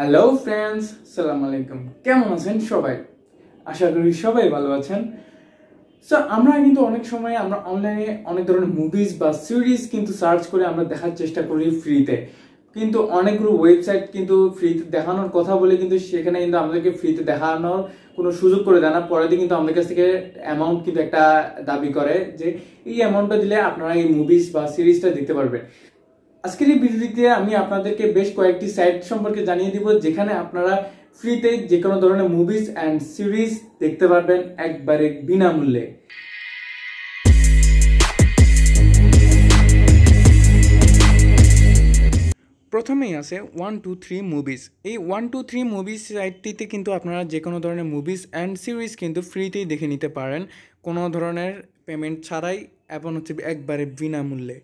Hello friends সালাম আলাইকুম কেমন আছেন সবাই? আশা করি সবাই ভালো আছেন। সো আমরা কিন্তু অনেক সময় আমরা অনলাইনে অনেক ধরনের মুভিজ বা সিরিজ কিন্তু সার্চ করে আমরা দেখার চেষ্টা করি ফ্রিতে কিন্তু অনেকগুলো ওয়েবসাইট কিন্তু ফ্রিতে দেখানোর কথা বলে কিন্তু সেখানে কিন্তু আমাদেরকে ফ্রিতে দেখানোর কোনো সুযোগ করে দেয় না। পরে কিন্তু আমাদের কাছ থেকে অ্যামাউন্ট কিন্তু একটা দাবি করে যে, এই অ্যামাউন্টটা দিলে আপনারা এই মুভিজ বা সিরিজটা দিতে পারবেন। আজকের এই ভিডিওটিতে আমি আপনাদেরকে বেশ কয়েকটি সাইট সম্পর্কে জানিয়ে দিব, যেখানে আপনারা ফ্রিতে যে কোনো ধরনের মুভিজ অ্যান্ড সিরিজ দেখতে পারবেন একবারে বিনামূল্যে। প্রথমেই আছে ওয়ান টু থ্রি মুভিজ এই ওয়ান টু থ্রি মুভিজ সাইটটিতে কিন্তু আপনারা যে কোনো ধরনের মুভিজ অ্যান্ড সিরিজ কিন্তু ফ্রিতেই দেখে নিতে পারেন। কোনো ধরনের পেমেন্ট ছাড়াই এবং হচ্ছে একবারে বিনামূল্যে।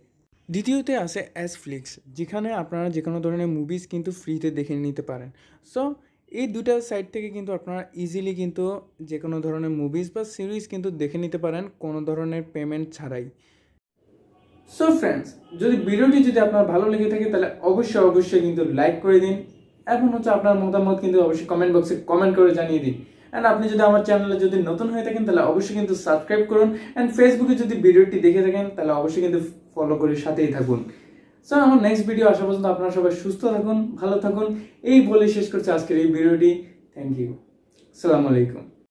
দ্বিতীয়তে আছে অ্যাসফ্লিক্স যেখানে আপনারা যে কোনো ধরনের মুভিজ কিন্তু ফ্রিতে দেখে নিতে পারেন। সো এই দুটা সাইট থেকে কিন্তু আপনারা ইজিলি কিন্তু যে কোনো ধরনের মুভিজ বা সিরিজ কিন্তু দেখে নিতে পারেন কোনো ধরনের পেমেন্ট ছাড়াই। সো ফ্রেন্ডস যদি ভিডিওটি যদি আপনার ভালো লেগে থাকে, তাহলে অবশ্যই অবশ্যই কিন্তু লাইক করে দিন এবং হচ্ছে আপনার মতামত কিন্তু অবশ্যই কমেন্ট বক্সে কমেন্ট করে জানিয়ে দিন। অ্যান্ড আপনি যদি আমার চ্যানেলে যদি নতুন হয়ে থাকেন, তাহলে অবশ্যই কিন্তু সাবস্ক্রাইব করুন। অ্যান্ড ফেসবুকে যদি ভিডিওটি দেখে থাকেন, তাহলে অবশ্যই কিন্তু ফলো করে, সাথেই থাকুন। সো আমার নেক্সট ভিডিও আসা পর্যন্ত আপনারা সবাই সুস্থ থাকুন, ভালো থাকুন। এই বলে শেষ করছে আজকের এই ভিডিওটি। থ্যাংক ইউ আসসালামু আলাইকুম